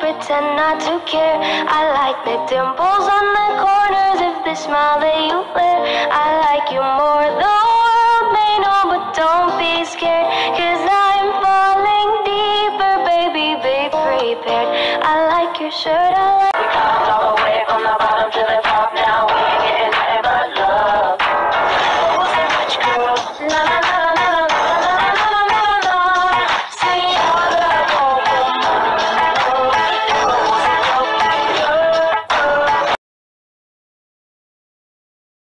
pretend not to care. I like the dimples on the corners of the smile that you wear. I like you more, the world may know, but don't be scared. prepared. I like your shirt, I like We come all the way from the bottom to the top. Now we ain't getting love. Who's that girl?